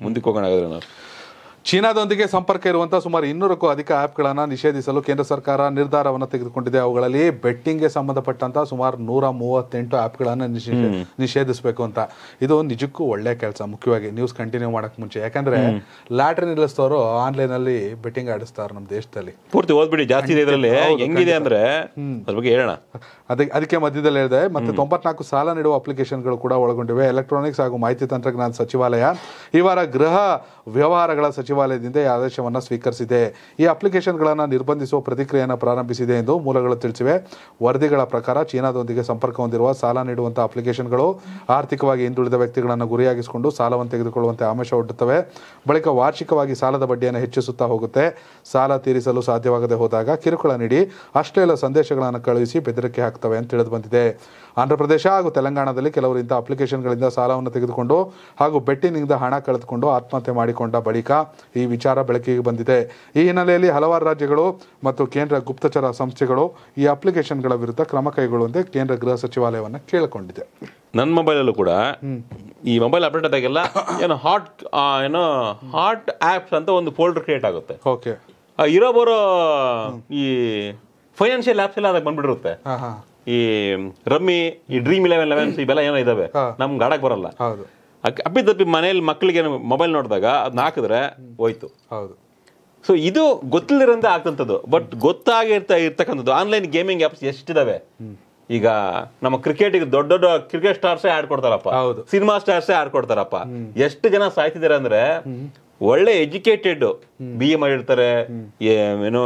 ಮುಂದಕ್ಕೆ ಹೋಗೋಣ ಹಾಗಾದ್ರೆ ನಾವು ಚೀನಾದೊಂದಿಗೆ ಸಂಪರ್ಕ ಇರುವಂತಹ ಸುಮಾರು ಇನ್ನೂರಕ್ಕೂ ಅಧಿಕ ಆ್ಯಪ್ಗಳನ್ನು ನಿಷೇಧಿಸಲು ಕೇಂದ್ರ ಸರ್ಕಾರ ನಿರ್ಧಾರವನ್ನು ತೆಗೆದುಕೊಂಡಿದೆ. ಅವುಗಳಲ್ಲಿ ಬೆಟ್ಟಿಂಗ್ಗೆ ಸಂಬಂಧಪಟ್ಟಂತಹ ಸುಮಾರು ನೂರ ಮೂವತ್ತೆಂಟು ಆ್ಯಪ್ಗಳನ್ನು ನಿಷೇಧಿಸಬೇಕು ಅಂತ. ಇದು ನಿಜಕ್ಕೂ ಒಳ್ಳೆ ಕೆಲಸ ಮುಖ್ಯವಾಗಿ ನ್ಯೂಸ್ ಕಂಟಿನ್ಯೂ ಮಾಡಕ್ ಮುಂಚೆ. ಯಾಕಂದ್ರೆ ಲಾಟ್ರಿ ನಿಲ್ಲಿಸ್ತವರು ಆನ್ಲೈನ್ ಅಲ್ಲಿ ಬೆಟ್ಟಿಂಗ್ ಆಡಿಸ್ತಾರೆ ನಮ್ಮ ದೇಶದಲ್ಲಿ. ಪೂರ್ತಿ ಓದ್ಬಿಡಿ ಜಾಸ್ತಿ ಇದರಲ್ಲಿ. ಹೆಂಗಿದೆ ಅಂದ್ರೆ ಬಗ್ಗೆ ಹೇಳೋಣ. ಅದಕ್ಕೆ ಅದಕ್ಕೆ ಮಧ್ಯದಲ್ಲಿ ಹೇಳಿದೆ ಮತ್ತೆ ತೊಂಬತ್ನಾಲ್ಕು ಸಾಲ ನೀಡುವ ಅಪ್ಲಿಕೇಶನ್ಗಳು ಕೂಡ ಒಳಗೊಂಡಿವೆ. ಎಲೆಕ್ಟ್ರಾನಿಕ್ಸ್ ಹಾಗೂ ಮಾಹಿತಿ ತಂತ್ರಜ್ಞಾನ ಸಚಿವಾಲಯ ಈ ವಾರ ಗೃಹ ವ್ಯವಹಾರಗಳ ಸಚಿವಾಲಯದಿಂದ ಈ ಆದೇಶವನ್ನು ಸ್ವೀಕರಿಸಿದೆ. ಈ ಅಪ್ಲಿಕೇಶನ್ಗಳನ್ನು ನಿರ್ಬಂಧಿಸುವ ಪ್ರತಿಕ್ರಿಯೆಯನ್ನು ಪ್ರಾರಂಭಿಸಿದೆ ಎಂದು ಮೂಲಗಳು ತಿಳಿಸಿವೆ. ವರದಿಗಳ ಪ್ರಕಾರ ಚೀನಾದೊಂದಿಗೆ ಸಂಪರ್ಕ ಹೊಂದಿರುವ ಸಾಲ ನೀಡುವಂತಹ ಅಪ್ಲಿಕೇಶನ್ಗಳು ಆರ್ಥಿಕವಾಗಿ ಹಿಂದುಳಿದ ವ್ಯಕ್ತಿಗಳನ್ನು ಗುರಿಯಾಗಿಸಿಕೊಂಡು ಸಾಲವನ್ನು ತೆಗೆದುಕೊಳ್ಳುವಂತೆ ಆಮಿಷ ಒಡ್ಡುತ್ತವೆ. ಬಳಿಕ ವಾರ್ಷಿಕವಾಗಿ ಸಾಲದ ಬಡ್ಡಿಯನ್ನು ಹೆಚ್ಚಿಸುತ್ತಾ ಹೋಗುತ್ತೆ. ಸಾಲ ತೀರಿಸಲು ಸಾಧ್ಯವಾಗದೆ ಹೋದಾಗ ಕಿರುಕುಳ ನೀಡಿ ಅಷ್ಟೆಲ್ಲ ಸಂದೇಶಗಳನ್ನು ಕಳುಹಿಸಿ ಬೆದರಿಕೆ ಹಾಕ್ತವೆ ಅಂತ ತಿಳಿದು ಬಂದಿದೆ. ಆಂಧ್ರಪ್ರದೇಶ ಹಾಗೂ ತೆಲಂಗಾಣದಲ್ಲಿ ಕೆಲವರು ಇಂಥ ಅಪ್ಲಿಕೇಶನ್ಗಳಿಂದ ಸಾಲವನ್ನು ತೆಗೆದುಕೊಂಡು ಹಾಗೂ ಬೆಟ್ಟಿನಿಂದ ಹಣ ಕಳೆದುಕೊಂಡು ಆತ್ಮಹತ್ಯೆ ಮಾಡಿಕೊಂಡ ಬಳಿಕ ಈ ವಿಚಾರ ಬೆಳಕಿಗೆ ಬಂದಿದೆ. ಈ ಹಿನ್ನೆಲೆಯಲ್ಲಿ ಹಲವಾರು ರಾಜ್ಯಗಳು ಮತ್ತು ಕೇಂದ್ರ ಗುಪ್ತಚರ ಸಂಸ್ಥೆಗಳು ಈ ಅಪ್ಲಿಕೇಶನ್ಗಳ ವಿರುದ್ಧ ಕ್ರಮ ಕೈಗೊಳ್ಳುವಂತೆ ಕೇಂದ್ರ ಗೃಹ ಸಚಿವಾಲಯವನ್ನು ಕೇಳಿಕೊಂಡಿದೆ. ನನ್ನ ಮೊಬೈಲಲ್ಲೂ ಕೂಡ ಈ ಮೊಬೈಲ್ ಅಪ್ಡೇಟ್ ಆದಾಗೆಲ್ಲ ಏನೋ ಹಾಟ್ ಏನೋ ಹಾಟ್ ಆ್ಯಪ್ಸ್ ಅಂತ ಒಂದು ಫೋಲ್ಡರ್ ಕ್ರಿಯೇಟ್ ಆಗುತ್ತೆ. ಓಕೆ. ಇರೋ ಬರೋ ಈ ಫೈನಾನ್ಷಿಯಲ್ ಆ್ಯಪ್ಸ್ ಎಲ್ಲ ಅದಕ್ಕೆ ಬಂದ್ಬಿಟ್ಟಿರುತ್ತೆ. ಈ ರಮ್ಮಿ ಈ ಡ್ರೀಮ್ ಇಲೆವೆನ್ ಲೆವೆನ್ಸ್ ಇವೆಲ್ಲ ಏನೋ ಇದಾವೆ. ನಮ್ಗೆ ಆಡಕ್ ಬರಲ್ಲ. ಅಪ್ಪಿತಪ್ಪಿ ಮನೇಲಿ ಮಕ್ಕಳಿಗೆ ಮೊಬೈಲ್ ನೋಡಿದಾಗ ಅದನ್ನ ಹಾಕಿದ್ರೆ ಹೋಯ್ತು. ಹೌದು. ಸೊ ಇದು ಗೊತ್ತಿಲ್ಲದಿರಂತ ಆಗ್ತಂಥದ್ದು. ಬಟ್ ಗೊತ್ತಾಗಿರ್ತಾ ಇರ್ತಕ್ಕಂಥದ್ದು. ಆನ್ಲೈನ್ ಗೇಮಿಂಗ್ ಆಪ್ಸ್ ಎಷ್ಟಿದಾವೆ? ಈಗ ನಮ್ಮ ಕ್ರಿಕೆಟ್ ದೊಡ್ಡ ದೊಡ್ಡ ಕ್ರಿಕೆಟ್ ಸ್ಟಾರ್ಸೇ ಆಡ್ಕೊಡ್ತಾರಪ್ಪ. ಹೌದು. ಸಿನಿಮಾ ಸ್ಟಾರ್ಸೇ ಆಡ್ಕೊಡ್ತಾರಪ್ಪ. ಎಷ್ಟು ಜನ ಸಾಯ್ತಿದ್ದಾರೆ ಅಂದ್ರೆ ಒಳ್ಳೆ ಎಜುಕೇಟೆಡ್ ಬಿ ಎ ಮಾಡಿರ್ತಾರೆ ಏನು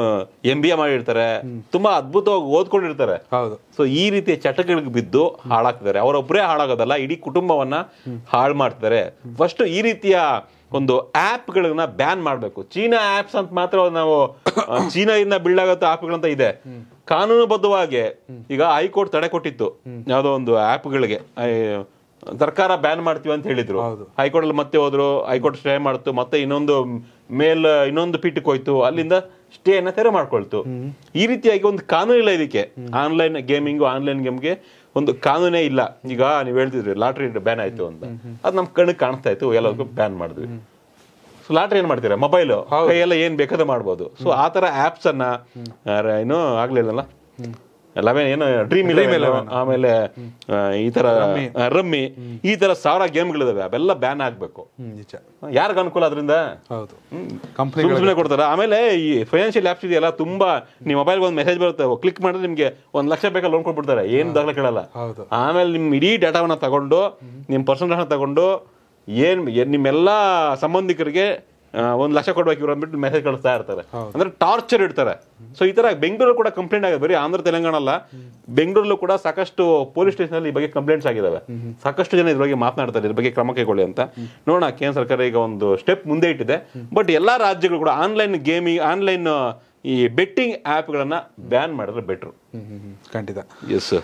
ಎಂ ಬಿ ಎ ಮಾಡಿರ್ತಾರೆ ತುಂಬಾ ಅದ್ಭುತವಾಗಿ ಓದ್ಕೊಂಡಿರ್ತಾರೆ. ಹೌದು. ಸೊ ಈ ರೀತಿಯ ಚಟಗಳಿಗೆ ಬಿದ್ದು ಹಾಳಾಗ್ತಾರೆ ಅವರೊಬ್ಬರೇ ಹಾಳಾಗೋದಲ್ಲ ಇಡೀ ಕುಟುಂಬವನ್ನ ಹಾಳು ಮಾಡ್ತಾರೆ ಫಸ್ಟ್ ಈ ರೀತಿಯ ಒಂದು ಆ್ಯಪ್ಗಳನ್ನ ಬ್ಯಾನ್ ಮಾಡಬೇಕು. ಚೀನಾ ಆ್ಯಪ್ಸ್ ಅಂತ ಮಾತ್ರ ನಾವು ಚೀನಾದಿಂದ ಬಿಲ್ಡ್ ಆಗೋ ಆ್ಯಪ್ಗಳಂತ ಇದೆ. ಕಾನೂನುಬದ್ಧವಾಗಿ ಈಗ ಹೈಕೋರ್ಟ್ ತಡೆ ಕೊಟ್ಟಿತ್ತು. ಯಾವುದೋ ಒಂದು ಆ್ಯಪ್ಗಳಿಗೆ ಸರ್ಕಾರ ಬ್ಯಾನ್ ಮಾಡ್ತೀವಿ ಅಂತ ಹೇಳಿದ್ರು. ಹೈಕೋರ್ಟ್ ಅಲ್ಲಿ ಮತ್ತೆ ಹೋದ್ರು ಹೈಕೋರ್ಟ್ ಸ್ಟೇ ಮಾಡ್ತು ಮತ್ತೆ ಇನ್ನೊಂದು ಮೇಲ್ ಇನ್ನೊಂದು ಪೀಠಕ್ಕೆ ಹೋಯ್ತು. ಅಲ್ಲಿಂದ ಸ್ಟೇ ಅನ್ನ ತೆರೆ ಮಾಡ್ಕೊಳ್ತು. ಈ ರೀತಿಯಾಗಿ ಒಂದು ಕಾನೂನು ಇಲ್ಲ ಇದಕ್ಕೆ. ಆನ್ಲೈನ್ ಗೇಮಿಂಗು ಆನ್ಲೈನ್ ಗೇಮ್ಗೆ ಒಂದು ಕಾನೂನೇ ಇಲ್ಲ. ಈಗ ನೀವು ಹೇಳ್ತಿದ್ರಿ ಲಾಟ್ರಿ ಬ್ಯಾನ್ ಆಯ್ತು ಅಂತ. ಅದು ನಮ್ ಕಣ್ಣಿಗೆ ಕಾಣಿಸ್ತಾ ಇತ್ತು ಎಲ್ಲದಕ್ಕೂ ಬ್ಯಾನ್ ಮಾಡಿದ್ವಿ. ಸೊ ಲಾಟ್ರಿ ಏನ್ ಮಾಡ್ತೀರಾ? ಮೊಬೈಲ್ ಎಲ್ಲ ಏನ್ ಬೇಕಾದ್ರೆ ಮಾಡ್ಬೋದು. ಸೊ ಆ ತರ ಆಪ್ಸ್ ಅನ್ನ ಏನು ಆಗ್ಲಿಲ್ಲಲ್ಲ? ಲೆವೆನ್ ಏನು ಡ್ರೀಮ್ ಇಲ್ಲ ಆಮೇಲೆ ಈ ತರ ರಮ್ಮಿ ಈ ತರ ಸಾವಿರ ಗೇಮ್ಗಳಿದಾವೆ ಅವೆಲ್ಲ ಬ್ಯಾನ್ ಆಗ್ಬೇಕು. ಯಾರಿಗ ಅನುಕೂಲ ಅದರಿಂದ? ಸುಮ್ಮನೆ ಕೊಡ್ತಾರೆ. ಆಮೇಲೆ ಈ ಫೈನಾನ್ಷಿಯಲ್ ಆಪ್ಸ್ ಇದೆಯಲ್ಲ ತುಂಬಾ ನಿಮ್ಮ ಮೊಬೈಲ್ ಒಂದು ಮೆಸೇಜ್ ಬರುತ್ತೆ ಕ್ಲಿಕ್ ಮಾಡಿದ್ರೆ ನಿಮ್ಗೆ ಒಂದ್ ಲಕ್ಷ ಬೇಕಾ ಲೋನ್ ಕೊಟ್ಬಿಡ್ತಾರೆ. ಏನ್ ದಾಖಲೆ ಕೇಳಲ್ಲ. ಹೌದು. ಆಮೇಲೆ ನಿಮ್ ಇಡೀ ಡೇಟಾವನ್ನ ತಗೊಂಡು ನಿಮ್ ಪರ್ಸನಲ್ ಡಾಟಾ ತಗೊಂಡು ಏನ್ ನಿಮ್ಮೆಲ್ಲಾ ಸಂಬಂಧಿಕರಿಗೆ ಒಂದ್ ಲಕ್ಷ ಕೊಡ್ಬೇಕು ಇವ್ರು ಅಂದ್ಬಿಟ್ಟು ಮೆಸೇಜ್ ಕಳಿಸ್ತಾ ಇರ್ತಾರೆ. ಅಂದ್ರೆ ಟಾರ್ಚರ್ ಇಡ್ತಾರೆ. ಸೊ ಈ ತರ ಬೆಂಗಳೂರು ಕೂಡ ಕಂಪ್ಲೇಂಟ್ ಆಗಿದೆ. ಬರೀ ಆಂಧ್ರ ತೆಲಂಗಾಣ ಅಲ್ಲ ಬೆಂಗಳೂರಲ್ಲೂ ಕೂಡ ಸಾಕಷ್ಟು ಪೊಲೀಸ್ ಸ್ಟೇಷನ್ ಅಲ್ಲಿ ಈ ಬಗ್ಗೆ ಕಂಪ್ಲೇಂಟ್ಸ್ ಆಗಿದಾವೆ. ಸಾಕಷ್ಟು ಜನ ಇದ್ರ ಬಗ್ಗೆ ಮಾತನಾಡ್ತಾರೆ ಇದ್ರ ಬಗ್ಗೆ ಕ್ರಮ ಕೈಗೊಳ್ಳಿ ಅಂತ. ನೋಡೋಣ ಕೇಂದ್ರ ಸರ್ಕಾರ ಈಗ ಒಂದು ಸ್ಟೆಪ್ ಮುಂದೆ ಇಟ್ಟಿದೆ. ಬಟ್ ಎಲ್ಲಾ ರಾಜ್ಯಗಳು ಕೂಡ ಆನ್ಲೈನ್ ಗೇಮಿಂಗ್ ಆನ್ಲೈನ್ ಈ ಬೆಟ್ಟಿಂಗ್ ಆ್ಯಪ್ಗಳನ್ನ ಬ್ಯಾನ್ ಮಾಡಿದ್ರೆ ಬೆಟ್ರು ಖಂಡಿತ. ಎಸ್